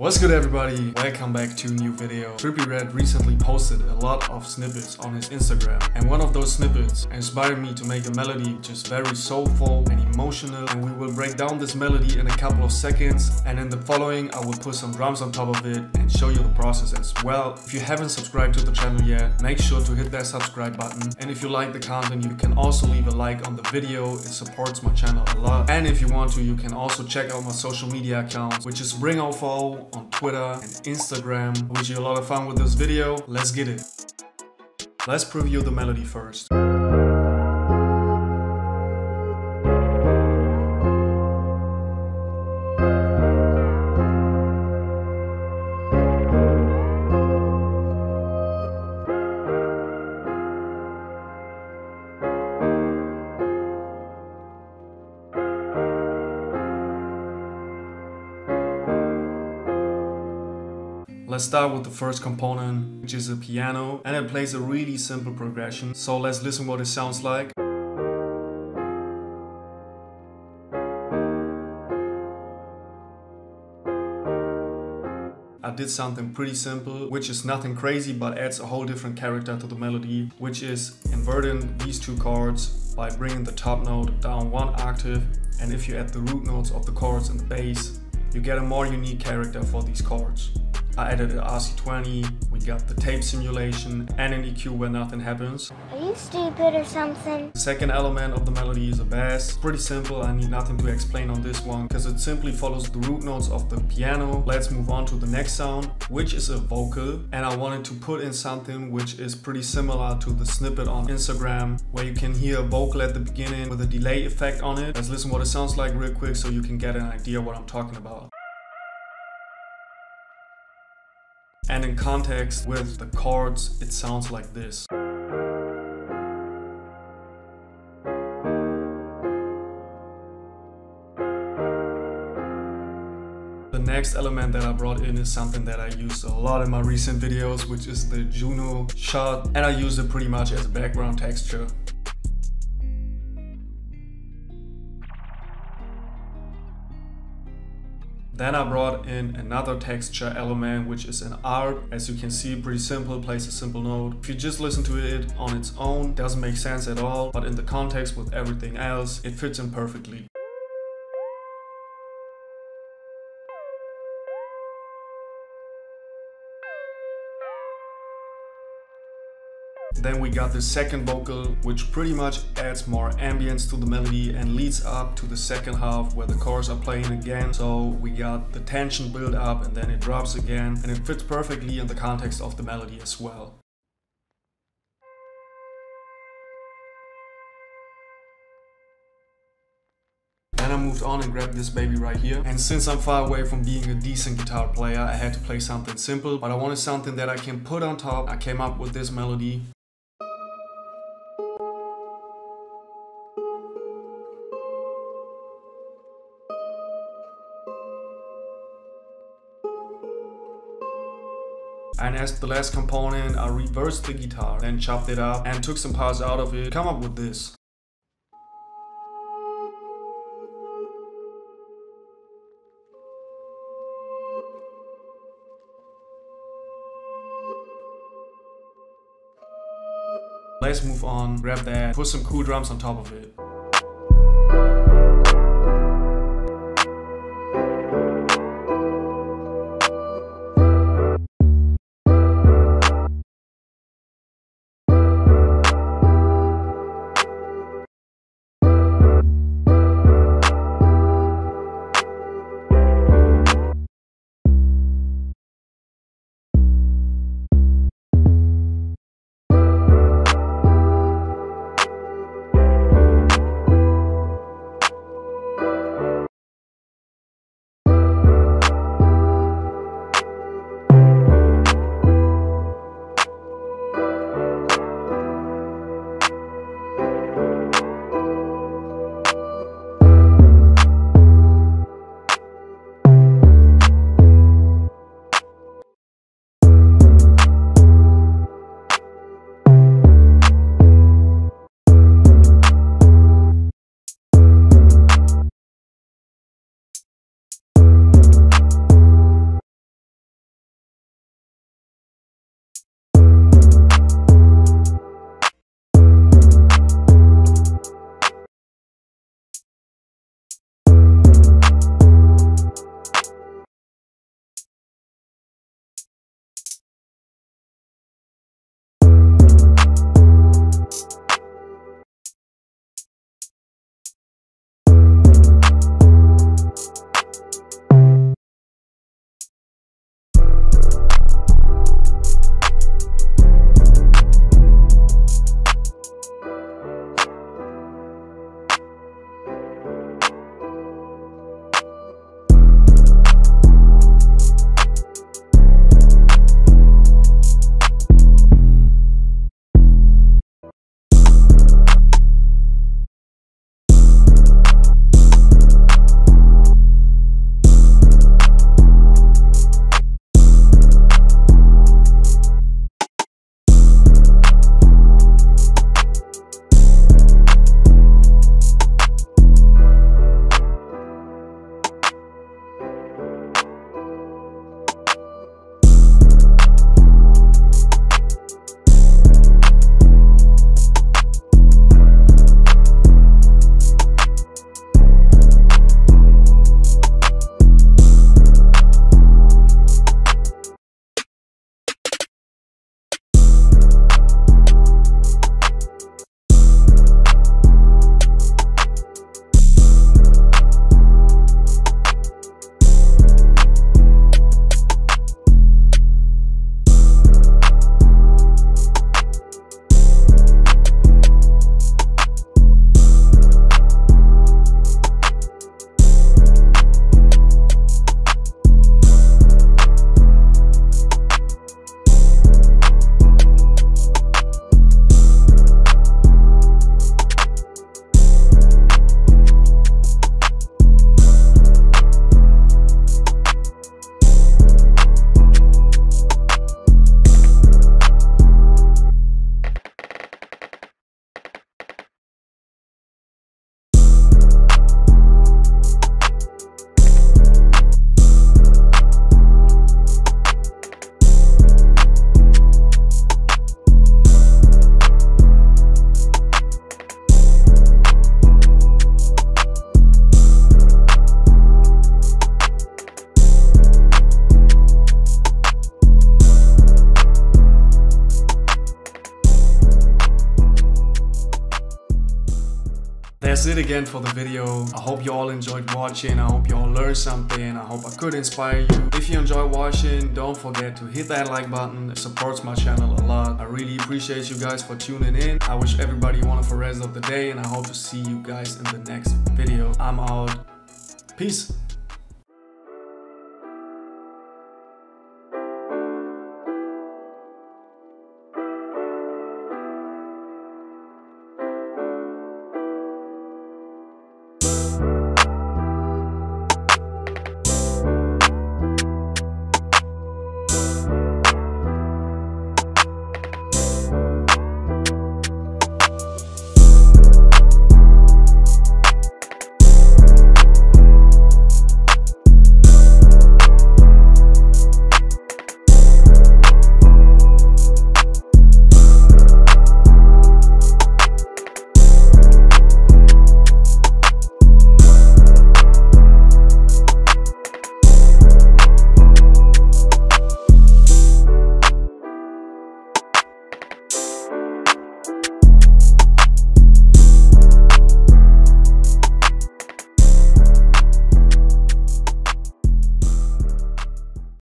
What's good everybody? Welcome back to a new video. Trippie Redd recently posted a lot of snippets on his Instagram and one of those snippets inspired me to make a melody just very soulful and emotional and we will break down this melody in a couple of seconds and in the following I will put some drums on top of it and show you the process as well. If you haven't subscribed to the channel yet, make sure to hit that subscribe button and if you like the content you can also leave a like on the video, it supports my channel a lot and if you want to you can also check out my social media accounts which is Spryng040 on Twitter and Instagram. Wish you a lot of fun with this video. Let's get it. Let's preview the melody first. Let's start with the first component, which is a piano, and it plays a really simple progression. So let's listen what it sounds like. I did something pretty simple, which is nothing crazy but adds a whole different character to the melody, which is inverting these two chords by bringing the top note down one octave, and if you add the root notes of the chords and the bass, you get a more unique character for these chords. I added an RC20, we got the tape simulation and an EQ where nothing happens. Are you stupid or something? The second element of the melody is a bass. Pretty simple, I need nothing to explain on this one because it simply follows the root notes of the piano. Let's move on to the next sound, which is a vocal. And I wanted to put in something which is pretty similar to the snippet on Instagram, where you can hear a vocal at the beginning with a delay effect on it. Let's listen what it sounds like real quick so you can get an idea what I'm talking about. And in context with the chords, it sounds like this. The next element that I brought in is something that I used a lot in my recent videos, which is the Juno shot, and I use it pretty much as a background texture. Then I brought in another texture element, which is an arp. As you can see, pretty simple, plays a simple note. If you just listen to it on its own, doesn't make sense at all, but in the context with everything else, it fits in perfectly. Then we got the second vocal, which pretty much adds more ambience to the melody and leads up to the second half where the chorus are playing again. So we got the tension build up and then it drops again and it fits perfectly in the context of the melody as well. Then I moved on and grabbed this baby right here. And since I'm far away from being a decent guitar player, I had to play something simple, but I wanted something that I can put on top. I came up with this melody And as the last component, I reversed the guitar, then chopped it up and took some parts out of it, come up with this. Let's move on, grab that, put some cool drums on top of it. It again for the video. I hope you all enjoyed watching. I hope you all learned something. I hope I could inspire you. If you enjoy watching, don't forget to hit that like button. It supports my channel a lot. I really appreciate you guys for tuning in. I wish everybody wonderful rest of the day and I hope to see you guys in the next video. I'm out. Peace.